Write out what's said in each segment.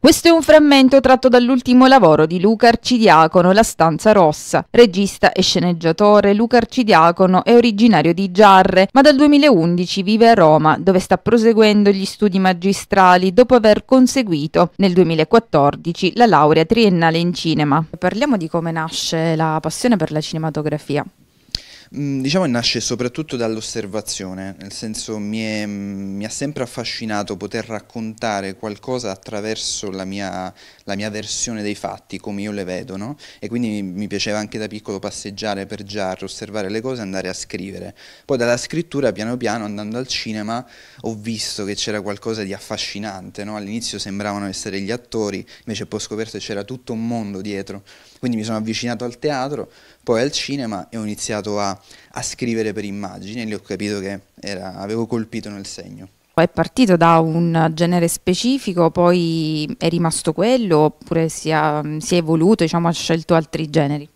Questo è un frammento tratto dall'ultimo lavoro di Luca Arcidiacono, La stanza rossa. Regista e sceneggiatore, Luca Arcidiacono è originario di Giarre, ma dal 2011 vive a Roma, dove sta proseguendo gli studi magistrali dopo aver conseguito nel 2014 la laurea triennale in cinema. Parliamo di come nasce la passione per la cinematografia. Mm, Diciamo che nasce soprattutto dall'osservazione, nel senso mi, è- mi ha sempre affascinato poter raccontare qualcosa attraverso la mia, la mia versione dei fatti, come io le vedo, no? E quindi mi, piaceva anche da piccolo passeggiare per Giarre, osservare le cose e andare a scrivere. Poi dalla scrittura, piano piano, andando al cinema, ho visto che c'era qualcosa di affascinante, no? All'inizio sembravano essere gli attori, invece poi ho scoperto che c'era tutto un mondo dietro. Quindi mi sono avvicinato al teatro, poi al cinema e ho iniziato a, a scrivere per immagini e lì ho capito che era- avevo colpito nel segno. È partito da un genere specifico, poi è rimasto quello oppure si è, si è evoluto, diciamo, ha scelto altri generi?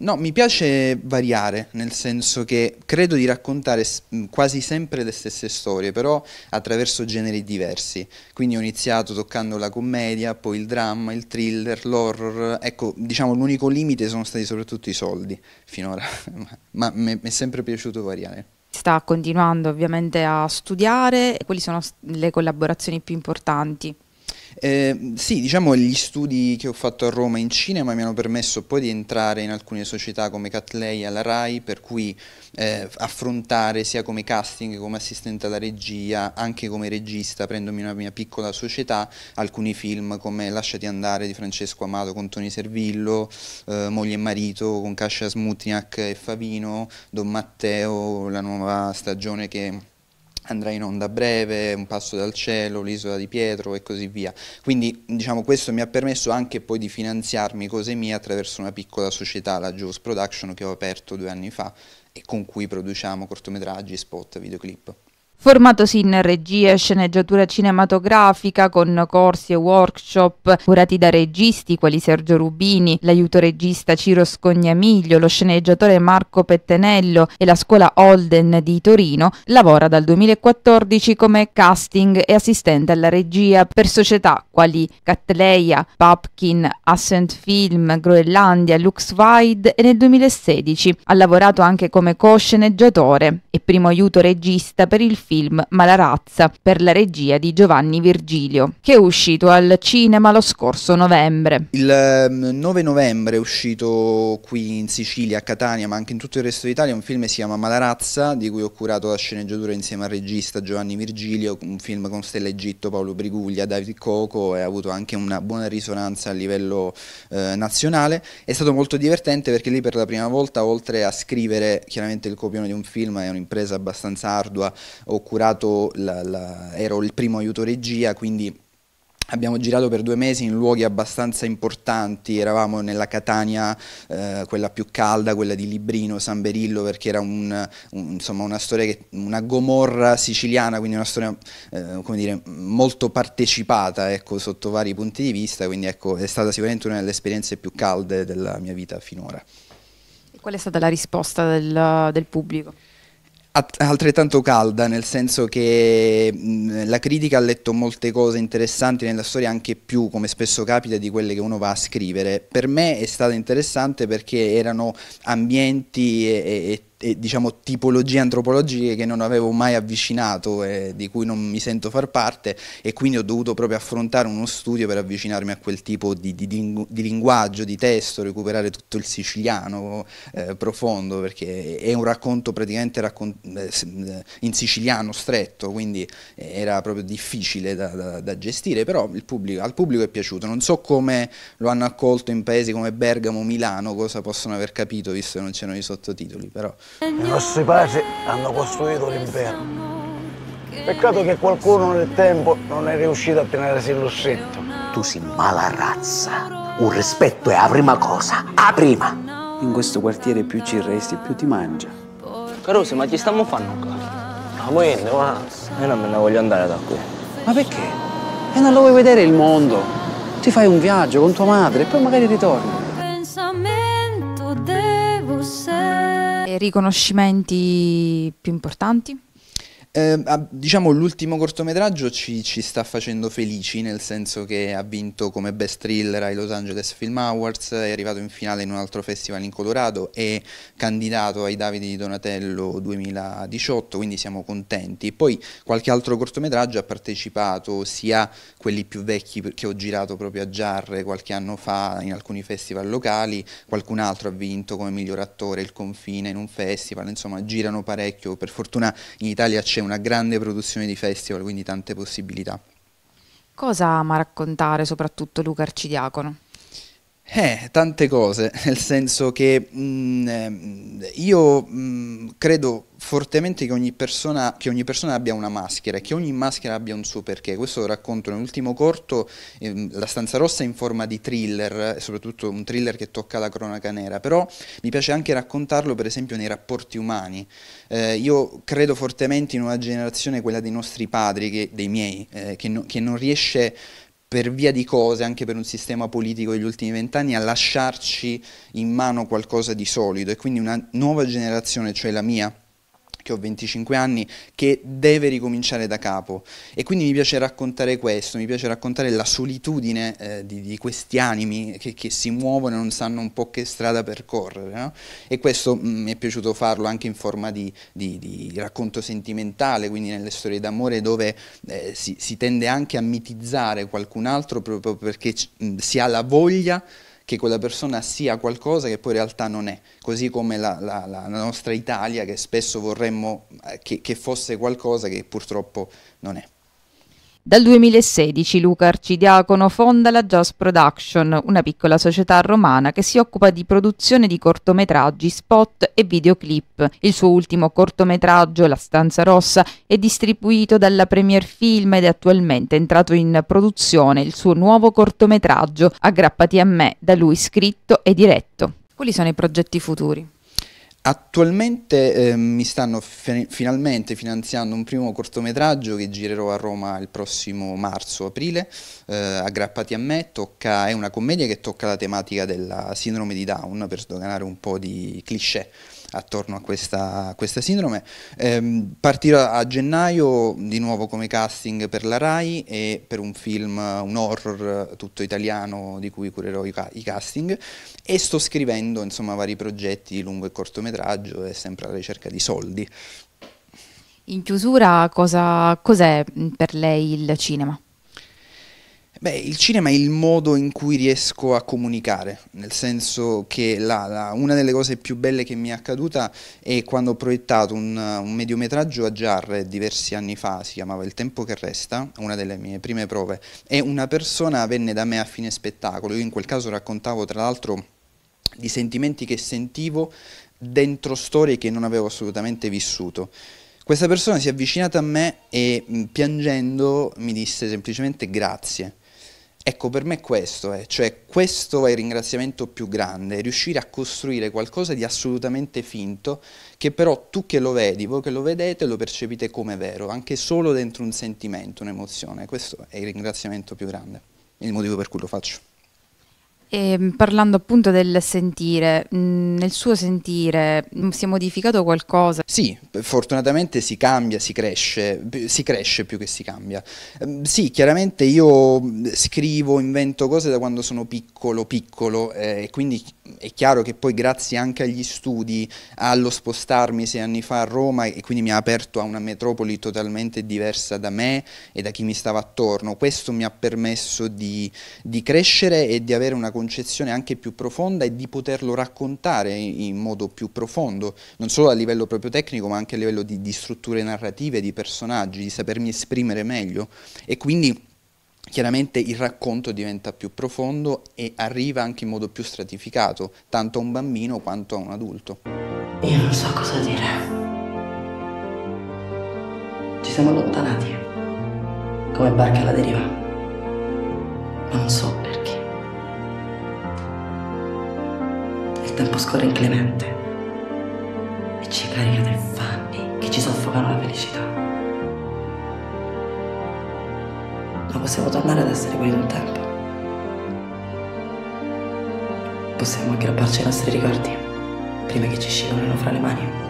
No, mi piace variare, nel senso che credo di raccontare mh, quasi sempre le stesse storie, però attraverso generi diversi. Quindi ho iniziato toccando la commedia, poi il dramma, il thriller, l'horror. Ecco, diciamo l'unico limite sono stati soprattutto i soldi finora, ma mi è sempre piaciuto variare. Sta continuando ovviamente a studiare, quali sono le collaborazioni più importanti? Eh, sì, diciamo gli studi che ho fatto a Roma in cinema mi hanno permesso poi di entrare in alcune società come Catlei alla RAI, per cui eh, affrontare sia come casting, come assistente alla regia, anche come regista, prendomi una mia piccola società, alcuni film come Lasciati andare di Francesco Amato con Tony Servillo, eh, Moglie e marito con Kasia Smutniak e Favino, Don Matteo, la nuova stagione che andrà in onda breve, Un passo dal cielo, L'isola di Pietro e così via. Quindi diciamo questo mi ha permesso anche poi di finanziarmi cose mie attraverso una piccola società, la Juice Production, che ho aperto due anni fa e con cui produciamo cortometraggi, spot, videoclip. Formatosi in regia e sceneggiatura cinematografica con corsi e workshop curati da registi quali Sergio Rubini, l'aiuto regista Ciro Scognamiglio, lo sceneggiatore Marco Pettenello e la scuola Holden di Torino, lavora dal 2014 come casting e assistente alla regia per società quali Catleia, Papkin, Ascent Film, Groenlandia, Luxwide e nel 2016 ha lavorato anche come co-sceneggiatore e primo aiuto regista per il film Malarazza per la regia di Giovanni Virgilio, che è uscito al cinema lo scorso novembre. Il ehm, 9 novembre è uscito qui in Sicilia, a Catania, ma anche in tutto il resto d'Italia, un film che si chiama Malarazza, di cui ho curato la sceneggiatura insieme al regista Giovanni Virgilio, un film con Stella Egitto, Paolo Briguglia, David Coco e ha avuto anche una buona risonanza a livello eh, nazionale. È stato molto divertente perché lì per la prima volta, oltre a scrivere chiaramente il copione di un film, è un'impresa abbastanza ardua, ho curato, la- la- ero il primo aiuto regia, quindi Abbiamo girato per due mesi in luoghi abbastanza importanti, eravamo nella Catania, eh, quella più calda, quella di Librino, San Berillo, perché era un- un- insomma, una storia, che, una gomorra siciliana, quindi una storia eh, dire, molto partecipata ecco, sotto vari punti di vista, quindi ecco, è stata sicuramente una delle esperienze più calde della mia vita finora. Qual è stata la risposta del, del pubblico? Altrettanto calda, nel senso che la critica ha letto molte cose interessanti nella storia, anche più, come spesso capita, di quelle che uno va a scrivere. Per me è stata interessante perché erano ambienti e, e- e, diciamo tipologie antropologiche che non avevo mai avvicinato e di cui non mi sento far parte e quindi ho dovuto proprio affrontare uno studio per avvicinarmi a quel tipo di, di- di lingu- di linguaggio, di testo, recuperare tutto il siciliano eh, profondo perché è un racconto praticamente raccon- eh, eh, in siciliano stretto, quindi era proprio difficile da, da- da gestire, però pubblico- al pubblico è piaciuto. Non so come lo hanno accolto in paesi come Bergamo, Milano, cosa possono aver capito visto che non c'erano i sottotitoli, però I nostri padri hanno costruito l'impero. Peccato che qualcuno nel tempo non è riuscito a tenersi il lussetto. Tu sei mala razza. Un rispetto è la prima cosa, la prima. In questo quartiere più ci resti, più ti mangia. Caruso, ma ci stiamo fanno qua? Ma quindi, ma... Io non me ne voglio andare da qui. Ma perché? E non lo vuoi vedere il mondo? Ti fai un viaggio con tua madre e poi magari ritorni. Riconoscimenti più importanti? Eh, diciamo l'ultimo cortometraggio ci, ci, sta facendo felici, nel senso che ha vinto come best thriller ai Los Angeles Film Awards, è arrivato in finale in un altro festival in Colorado, è candidato ai Davide di Donatello 2018, quindi siamo contenti. Poi qualche altro cortometraggio ha partecipato, sia quelli più vecchi che ho girato proprio a Giarre qualche anno fa in alcuni festival locali, qualcun altro ha vinto come miglior attore Il Confine in un festival, insomma girano parecchio, per fortuna in Italia c'è una grande produzione di festival, quindi tante possibilità. Cosa ama raccontare soprattutto Luca Arcidiacono? Eh, tante cose, nel senso che mh, mm, eh, io mh, mm, credo fortemente che ogni, persona, che ogni, persona, abbia una maschera e che ogni maschera abbia un suo perché. Questo lo racconto nell'ultimo corto, eh, La stanza rossa in forma di thriller, soprattutto un thriller che tocca la cronaca nera, però mi piace anche raccontarlo per esempio nei rapporti umani. Eh, io credo fortemente in una generazione, quella dei nostri padri, che, dei miei, eh, che, no, che non riesce per via di cose, anche per un sistema politico degli ultimi vent'anni, a lasciarci in mano qualcosa di solido. E quindi una nuova generazione, cioè la mia, che ho 25 anni, che deve ricominciare da capo. E quindi mi piace raccontare questo, mi piace raccontare la solitudine eh, di, di, questi animi che, che, si muovono e non sanno un po' che strada percorrere. No? E questo mh, mm, mi è piaciuto farlo anche in forma di, di, di racconto sentimentale, quindi nelle storie d'amore dove eh, si, si, tende anche a mitizzare qualcun altro proprio perché mh, mm, si ha la voglia che quella persona sia qualcosa che poi in realtà non è, così come la, la, la nostra Italia che spesso vorremmo eh, che, che fosse qualcosa che purtroppo non è. Dal 2016 Luca Arcidiacono fonda la Joss Production, una piccola società romana che si occupa di produzione di cortometraggi, spot e videoclip. Il suo ultimo cortometraggio, La stanza rossa, è distribuito dalla Premier Film ed è attualmente entrato in produzione il suo nuovo cortometraggio, Aggrappati a me, da lui scritto e diretto. Quali sono i progetti futuri? Attualmente eh, mi stanno fi finalmente finanziando un primo cortometraggio che girerò a Roma il prossimo marzo-aprile, eh, Aggrappati a me, tocca, è una commedia che tocca la tematica della sindrome di Down per sdoganare un po' di cliché attorno a questa, questa sindrome. Eh, partirò a gennaio di nuovo come casting per la RAI e per un film, un horror tutto italiano di cui curerò i, i casting e sto scrivendo insomma vari progetti lungo e cortometraggio e sempre alla ricerca di soldi. In chiusura cosa, cos'è per lei il cinema? Beh, il cinema è il modo in cui riesco a comunicare, nel senso che la, la, una delle cose più belle che mi è accaduta è quando ho proiettato un, un mediometraggio a Jarre diversi anni fa, si chiamava Il tempo che resta, una delle mie prime prove, e una persona venne da me a fine spettacolo, io in quel caso raccontavo tra l'altro di sentimenti che sentivo dentro storie che non avevo assolutamente vissuto. Questa persona si è avvicinata a me e piangendo mi disse semplicemente grazie. Ecco, per me questo è, cioè questo è il ringraziamento più grande, riuscire a costruire qualcosa di assolutamente finto, che però tu che lo vedi, voi che lo vedete, lo percepite come vero, anche solo dentro un sentimento, un'emozione. Questo è il ringraziamento più grande, il motivo per cui lo faccio. E, ehm, parlando appunto del sentire, mm, nel suo sentire mm, si è modificato qualcosa? Sì, fortunatamente si cambia, si cresce, si cresce più che si cambia. Ehm, sì, chiaramente io mm, scrivo, invento cose da quando sono piccolo, piccolo, eh, e quindi è chiaro che poi grazie anche agli studi, allo spostarmi sei anni fa a Roma e quindi mi ha aperto a una metropoli totalmente diversa da me e da chi mi stava attorno, questo mi ha permesso di, di crescere e di avere una concezione anche più profonda e di poterlo raccontare in modo più profondo, non solo a livello proprio tecnico ma anche a livello di, di strutture narrative, di personaggi, di sapermi esprimere meglio. E quindi chiaramente il racconto diventa più profondo e arriva anche in modo più stratificato, tanto a un bambino quanto a un adulto. Io non so cosa dire. Ci siamo allontanati, come barche alla deriva, ma non so perché. tempo scorre inclemente e ci carica di fanni che ci soffocano la felicità. Ma possiamo tornare ad essere quelli di un tempo. Possiamo aggrapparci ai nostri ricordi prima che ci scivolino fra le mani.